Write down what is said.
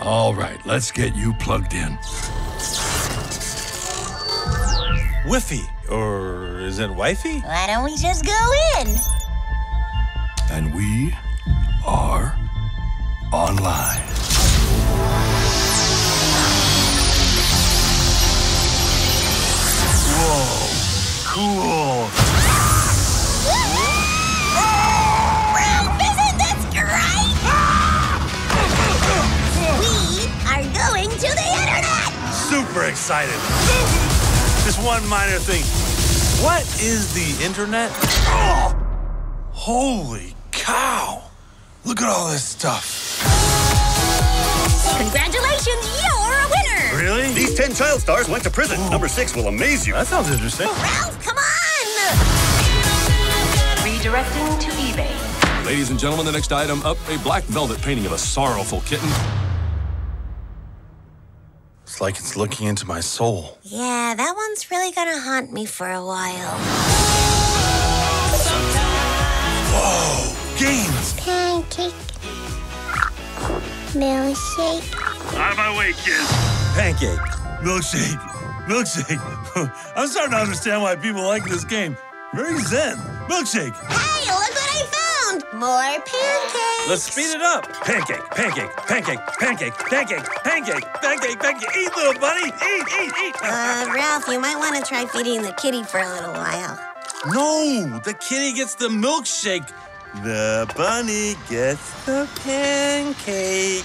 All right, let's get you plugged in. Wiffy, or is it wifey? Why don't we just go in? And we are online. Whoa, cool. Super excited. Just one minor thing. What is the internet? Oh, holy cow. Look at all this stuff. Congratulations, you're a winner! Really? These 10 child stars went to prison. Number six will amaze you. That sounds interesting. Ralph, come on! Redirecting to eBay. Ladies and gentlemen, the next item up a black velvet painting of a sorrowful kitten. It's like it's looking into my soul. Yeah, that one's really gonna haunt me for a while. Whoa, games. Pancake. Milkshake. Out of my way, kids. Pancake. Milkshake. Milkshake. I'm starting to understand why people like this game. Very zen. Milkshake. Hey, look what I found! More pancakes! Let's speed it up. Pancake, pancake, pancake, pancake, pancake, pancake, pancake, pancake. Eat, little buddy. Eat, eat, eat. Uh, Ralph, you might want to try feeding the kitty for a little while. No, the kitty gets the milkshake. The bunny gets the pancake.